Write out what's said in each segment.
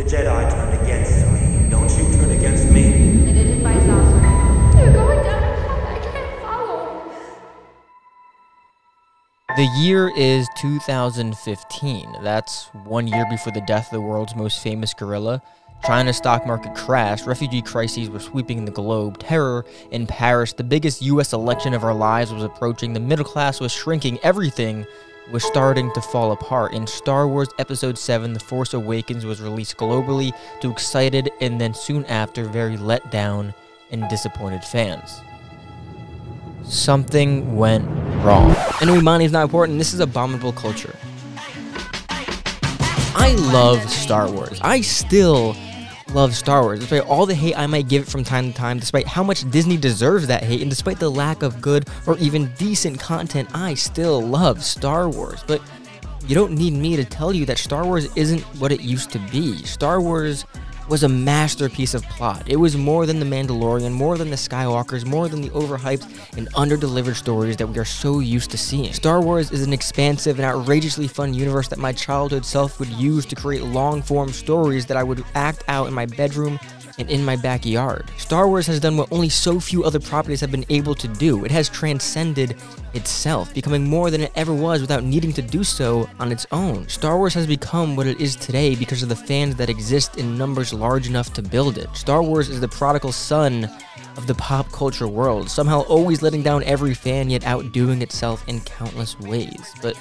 The Jedi turned against me. Don't you turn against me. Identify Zazu. You're going down a path I can't follow. The year is 2015. That's one year before the death of the world's most famous gorilla. China's stock market crashed, refugee crises were sweeping the globe, terror in Paris, the biggest US election of our lives was approaching, the middle class was shrinking, everything was starting to fall apart. In Star Wars Episode 7, The Force Awakens was released globally to excited and then soon after very let down and disappointed fans something went wrong. Anyway, money is not important. This is abominable culture. I love Star Wars. I still love Star Wars, despite all the hate I might give it from time to time, despite how much Disney deserves that hate, and despite the lack of good or even decent content, I still love Star Wars. But you don't need me to tell you that Star Wars isn't what it used to be. Star Wars was a masterpiece of plot. It was more than The Mandalorian, more than The Skywalkers, more than the overhyped and underdelivered stories that we are so used to seeing. Star Wars is an expansive and outrageously fun universe that my childhood self would use to create long form stories that I would act out in my bedroom and in my backyard. Star Wars has done what only so few other properties have been able to do. It has transcended itself, becoming more than it ever was without needing to do so on its own. Star Wars has become what it is today because of the fans that exist in numbers large enough to build it. Star Wars is the prodigal son of the pop culture world, somehow always letting down every fan yet outdoing itself in countless ways. But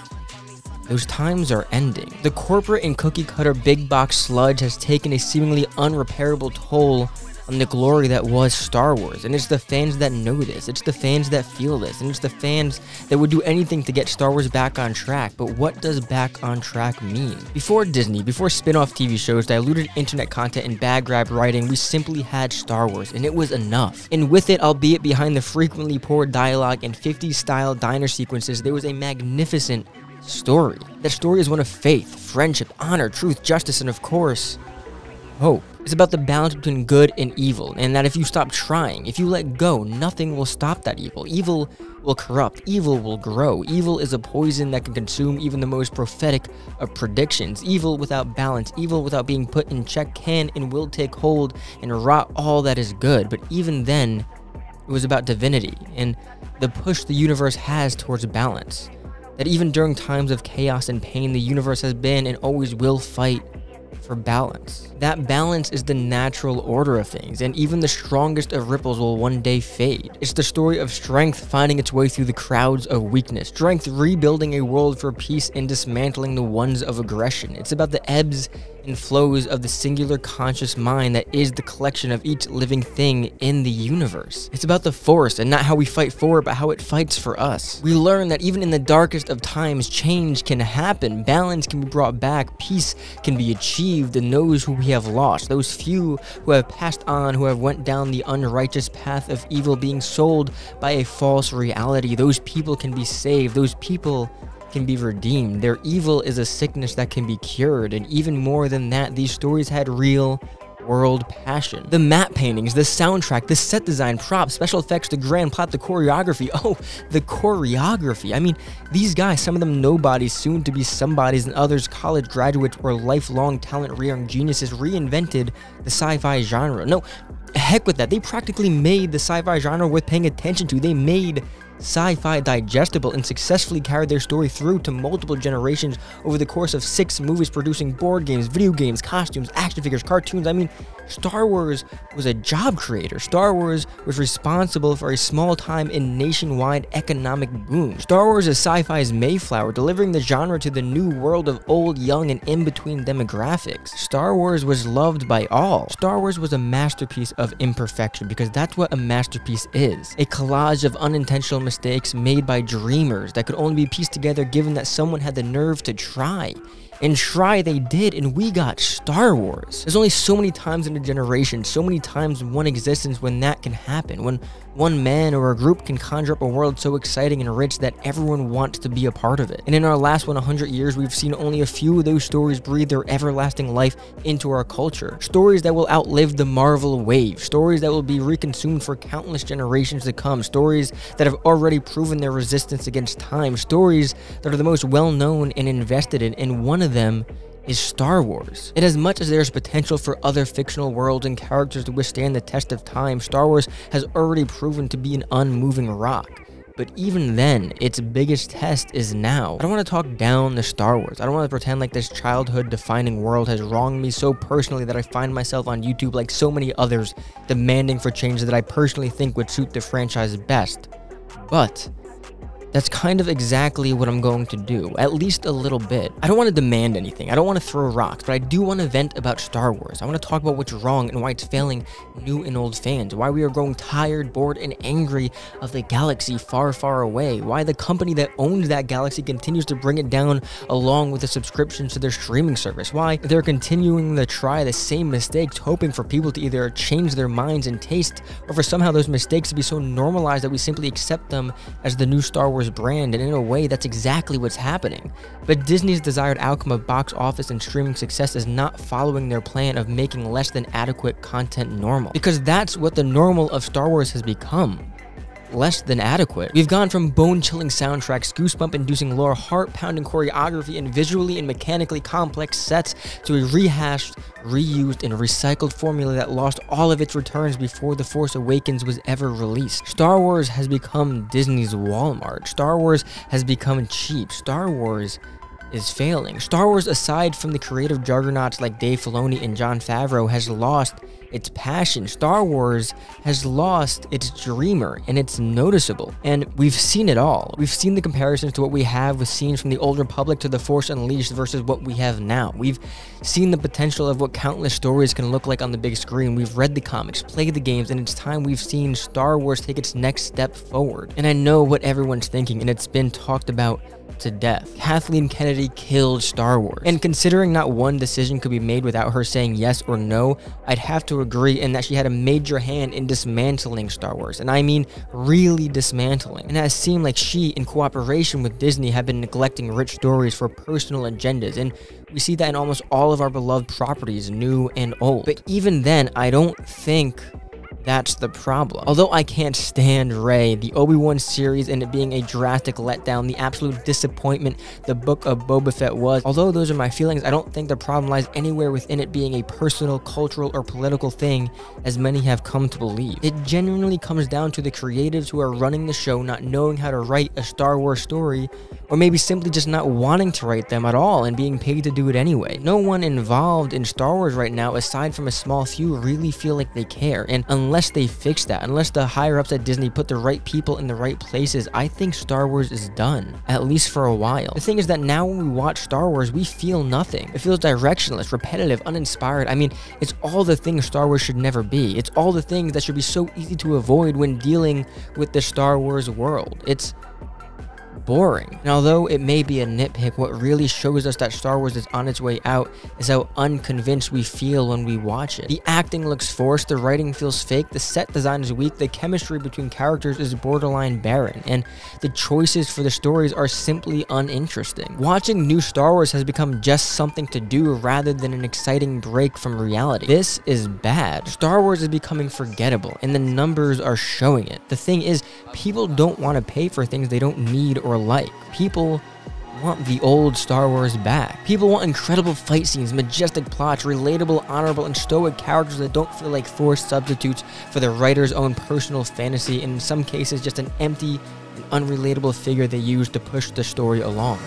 those times are ending. The corporate and cookie cutter big box sludge has taken a seemingly unrepairable toll on the glory that was Star Wars. And it's the fans that know this. It's the fans that feel this. And it's the fans that would do anything to get Star Wars back on track. But what does back on track mean? Before Disney, before spin off TV shows, diluted internet content, and bag grab writing, we simply had Star Wars, and it was enough. And with it, albeit behind the frequently poor dialogue and 50s style diner sequences, there was a magnificent story. That story is one of faith, friendship, honor, truth, justice, and of course, hope. It's about the balance between good and evil, and that if you stop trying, if you let go, nothing will stop that evil. Evil will corrupt, evil will grow. Evil is a poison that can consume even the most prophetic of predictions. Evil without balance, evil without being put in check can and will take hold and rot all that is good. But even then, it was about divinity and the push the universe has towards balance that even during times of chaos and pain, the universe has been and always will fight for balance. That balance is the natural order of things, and even the strongest of ripples will one day fade. It's the story of strength finding its way through the crowds of weakness, strength rebuilding a world for peace and dismantling the ones of aggression. It's about the ebbs and flows of the singular conscious mind that is the collection of each living thing in the universe. It's about the force and not how we fight for it, but how it fights for us. We learn that even in the darkest of times, change can happen, balance can be brought back, peace can be achieved, and those who we have lost, those few who have passed on, who have went down the unrighteous path of evil, being sold by a false reality, those people can be saved, those people can be redeemed. Their evil is a sickness that can be cured, and even more than that, these stories had real world passion. The map paintings, the soundtrack, the set design, props, special effects, the grand plot, the choreography. Oh, the choreography. I mean, these guys, some of them nobodies, soon to be somebodies, and others college graduates or lifelong talent rearing geniuses, reinvented the sci fi genre. No, heck with that. They practically made the sci fi genre worth paying attention to. They made sci fi digestible and successfully carried their story through to multiple generations over the course of six movies, producing board games, video games, costumes, action figures, cartoons. I mean, Star Wars was a job creator. Star Wars was responsible for a small time and nationwide economic boom. Star Wars is sci fi's Mayflower, delivering the genre to the new world of old, young, and in between demographics. Star Wars was loved by all. Star Wars was a masterpiece of imperfection because that's what a masterpiece is a collage of unintentional mistakes made by dreamers that could only be pieced together given that someone had the nerve to try. And try they did, and we got Star Wars. There's only so many times in a generation, so many times in one existence when that can happen, when one man or a group can conjure up a world so exciting and rich that everyone wants to be a part of it. And in our last 100 years, we've seen only a few of those stories breathe their everlasting life into our culture. Stories that will outlive the Marvel wave, stories that will be reconsumed for countless generations to come, stories that have already proven their resistance against time, stories that are the most well known and invested in, and one of them is Star Wars. And as much as there's potential for other fictional worlds and characters to withstand the test of time, Star Wars has already proven to be an unmoving rock. But even then, its biggest test is now. I don't want to talk down the Star Wars. I don't want to pretend like this childhood defining world has wronged me so personally that I find myself on YouTube like so many others, demanding for changes that I personally think would suit the franchise best. But that's kind of exactly what I'm going to do, at least a little bit. I don't want to demand anything, I don't want to throw rocks, but I do want to vent about Star Wars. I want to talk about what's wrong and why it's failing new and old fans, why we are growing tired, bored, and angry of the galaxy far, far away, why the company that owns that galaxy continues to bring it down along with the subscriptions to their streaming service, why they're continuing to try the same mistakes, hoping for people to either change their minds and taste, or for somehow those mistakes to be so normalized that we simply accept them as the new Star Wars Wars brand, and in a way, that's exactly what's happening. But Disney's desired outcome of box office and streaming success is not following their plan of making less than adequate content normal, because that's what the normal of Star Wars has become less than adequate. We've gone from bone-chilling soundtracks, goosebump-inducing lore, heart-pounding choreography, and visually and mechanically complex sets to a rehashed, reused, and recycled formula that lost all of its returns before The Force Awakens was ever released. Star Wars has become Disney's Walmart. Star Wars has become cheap. Star Wars is failing. Star Wars, aside from the creative juggernauts like Dave Filoni and Jon Favreau, has lost its passion. Star Wars has lost its dreamer, and it's noticeable. And we've seen it all. We've seen the comparisons to what we have with scenes from the Old Republic to The Force Unleashed versus what we have now. We've seen the potential of what countless stories can look like on the big screen. We've read the comics, played the games, and it's time we've seen Star Wars take its next step forward. And I know what everyone's thinking, and it's been talked about to death. Kathleen Kennedy killed Star Wars. And considering not one decision could be made without her saying yes or no, I'd have to agree in that she had a major hand in dismantling Star Wars. And I mean really dismantling. And it has seemed like she, in cooperation with Disney, have been neglecting rich stories for personal agendas. And we see that in almost all of our beloved properties, new and old. But even then, I don't think that's the problem. Although I can't stand Rey, the Obi-Wan series and it being a drastic letdown, the absolute disappointment the Book of Boba Fett was, although those are my feelings, I don't think the problem lies anywhere within it being a personal, cultural, or political thing, as many have come to believe. It genuinely comes down to the creatives who are running the show not knowing how to write a Star Wars story, or maybe simply just not wanting to write them at all and being paid to do it anyway. No one involved in Star Wars right now, aside from a small few, really feel like they care, and unless unless they fix that, unless the higher ups at Disney put the right people in the right places, I think Star Wars is done, at least for a while. The thing is that now when we watch Star Wars, we feel nothing. It feels directionless, repetitive, uninspired. I mean, it's all the things Star Wars should never be. It's all the things that should be so easy to avoid when dealing with the Star Wars world. It's boring. And although it may be a nitpick, what really shows us that Star Wars is on its way out is how unconvinced we feel when we watch it. The acting looks forced, the writing feels fake, the set design is weak, the chemistry between characters is borderline barren, and the choices for the stories are simply uninteresting. Watching new Star Wars has become just something to do rather than an exciting break from reality. This is bad. Star Wars is becoming forgettable, and the numbers are showing it. The thing is, people don't want to pay for things they don't need or like. People want the old Star Wars back. People want incredible fight scenes, majestic plots, relatable, honorable, and stoic characters that don't feel like forced substitutes for the writer's own personal fantasy, and in some cases, just an empty and unrelatable figure they use to push the story along.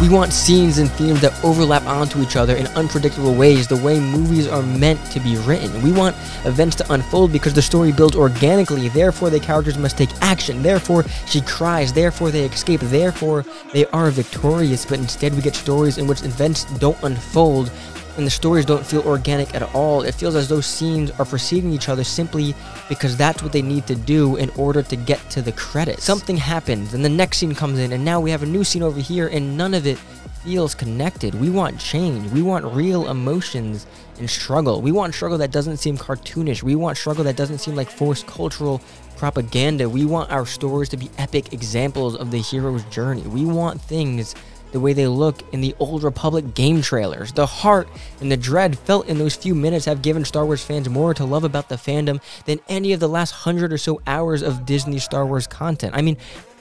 We want scenes and themes that overlap onto each other in unpredictable ways, the way movies are meant to be written. We want events to unfold because the story builds organically, therefore the characters must take action, therefore she cries, therefore they escape, therefore they are victorious, but instead we get stories in which events don't unfold and the stories don't feel organic at all. It feels as though scenes are preceding each other simply because that's what they need to do in order to get to the credits. Something happens, and the next scene comes in, and now we have a new scene over here, and none of it feels connected. We want change. We want real emotions and struggle. We want struggle that doesn't seem cartoonish. We want struggle that doesn't seem like forced cultural propaganda. We want our stories to be epic examples of the hero's journey. We want things the way they look in the Old Republic game trailers. The heart and the dread felt in those few minutes have given Star Wars fans more to love about the fandom than any of the last hundred or so hours of Disney Star Wars content. I mean,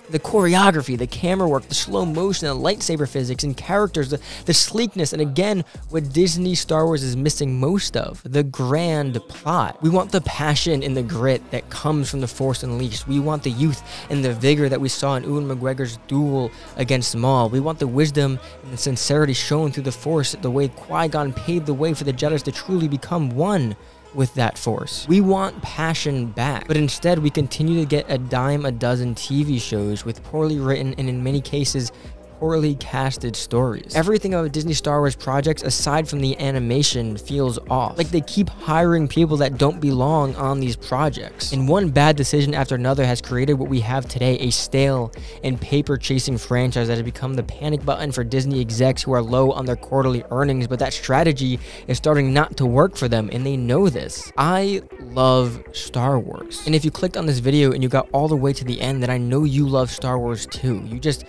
The choreography, the camera work, the slow motion, the lightsaber physics, and characters, the, the sleekness, and again, what Disney Star Wars is missing most of the grand plot. We want the passion and the grit that comes from the Force Unleashed. We want the youth and the vigor that we saw in Ewan McGregor's duel against Maul. We want the wisdom and the sincerity shown through the Force, the way Qui Gon paved the way for the Jedi to truly become one with that force. We want passion back, but instead we continue to get a dime a dozen TV shows with poorly written and in many cases poorly casted stories. Everything about Disney Star Wars projects, aside from the animation, feels off. Like they keep hiring people that don't belong on these projects. And one bad decision after another has created what we have today, a stale and paper-chasing franchise that has become the panic button for Disney execs who are low on their quarterly earnings, but that strategy is starting not to work for them, and they know this. I love Star Wars. And if you clicked on this video and you got all the way to the end, then I know you love Star Wars too. You just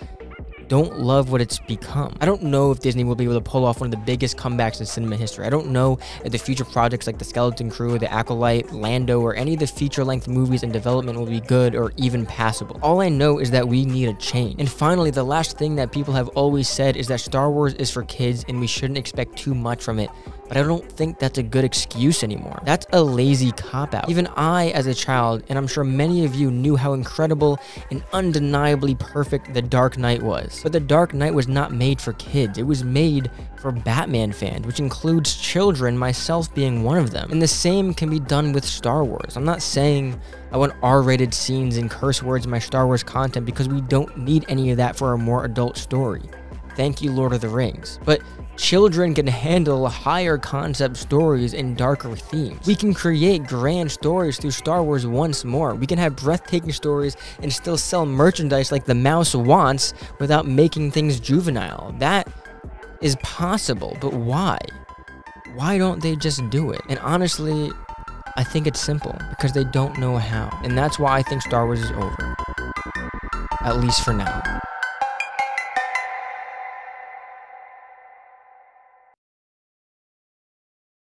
don't love what it's become. I don't know if Disney will be able to pull off one of the biggest comebacks in cinema history. I don't know if the future projects like The Skeleton Crew, The Acolyte, Lando, or any of the feature-length movies in development will be good or even passable. All I know is that we need a change. And finally, the last thing that people have always said is that Star Wars is for kids and we shouldn't expect too much from it but I don't think that's a good excuse anymore. That's a lazy cop out. Even I, as a child, and I'm sure many of you knew how incredible and undeniably perfect The Dark Knight was. But The Dark Knight was not made for kids, it was made for Batman fans, which includes children, myself being one of them. And the same can be done with Star Wars. I'm not saying I want R-rated scenes and curse words in my Star Wars content because we don't need any of that for a more adult story. Thank you, Lord of the Rings. But children can handle higher concept stories and darker themes. We can create grand stories through Star Wars once more. We can have breathtaking stories and still sell merchandise like the mouse wants without making things juvenile. That is possible, but why? Why don't they just do it? And honestly, I think it's simple because they don't know how. And that's why I think Star Wars is over. At least for now.